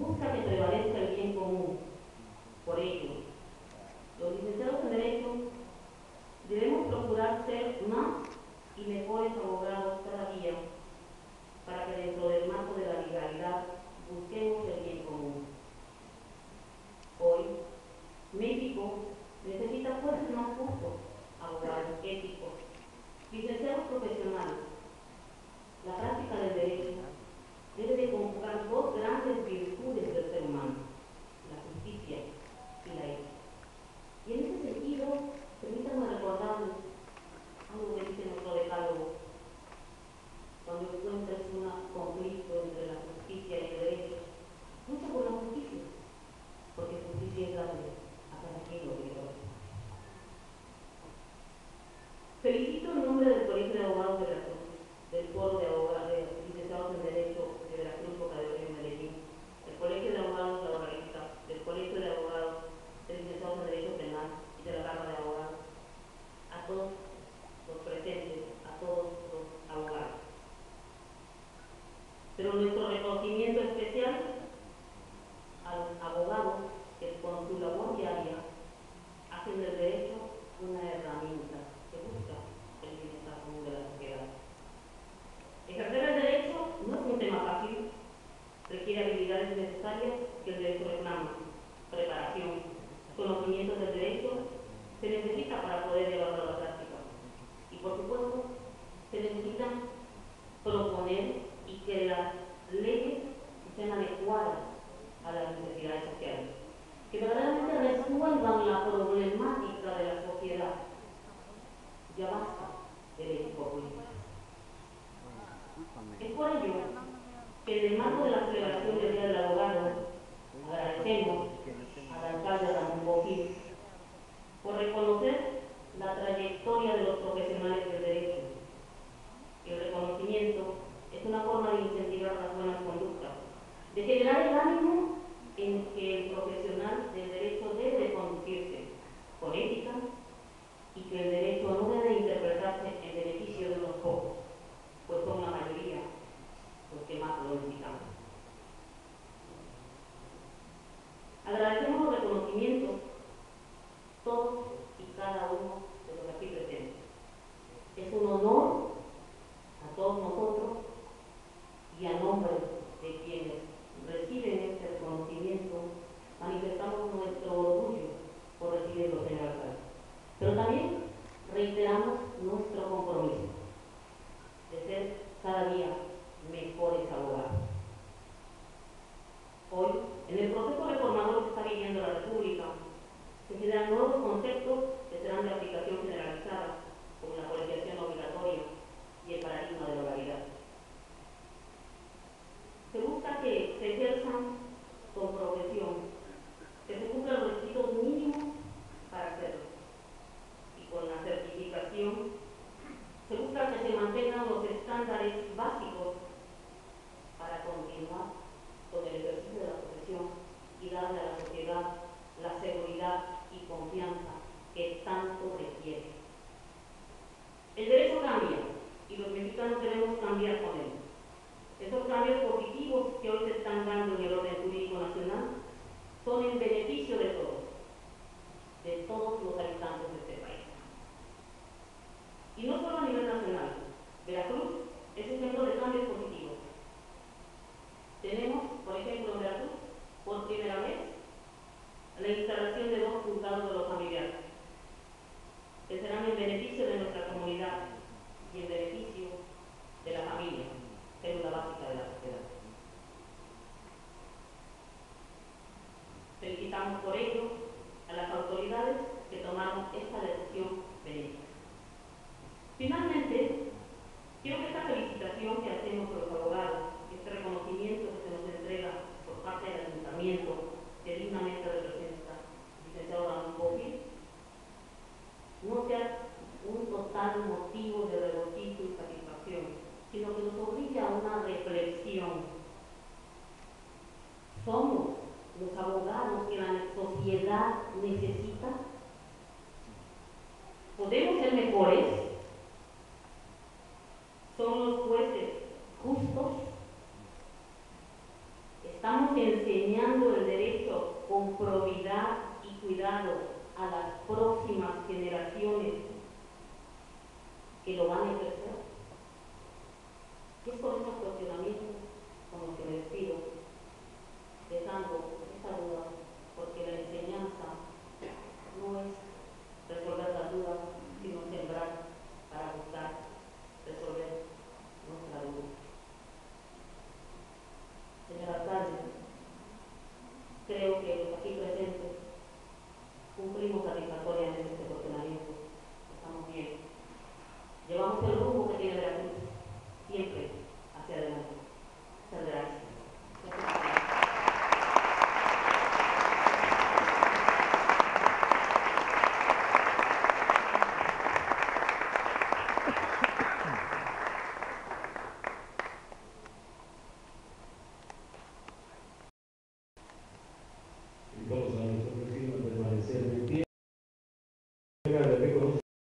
nunca me ya basta de populismo. Es por ello que en el marco de la celebración del Día del Abogado agradecemos al alcalde Ramón Boquín por reconocer la trayectoria de los profesionales del derecho. El reconocimiento es una forma de incentivar las buenas conductas, de generar el ánimo en que el profesional del derecho debe conducirse con ética y que el derecho y darle a la sociedad la seguridad y confianza que tanto requiere. El derecho cambia y los mexicanos debemos cambiar con él. Esos cambios positivos que hoy se están dando en el orden jurídico nacional son en beneficio de todos, de todos los habitantes de este país. Y no solo a nivel nacional, Veracruz es un centro de cambios positivos. Tenemos, por ejemplo, en Veracruz por primera vez la instalación de dos juzgados de lo familiar, que serán en beneficio de nuestra comunidad y en beneficio de la familia, célula básica de la familia. Estamos enseñando el derecho con probidad y cuidado a las próximas generaciones que lo van a ejercer. Vamos pelo, vou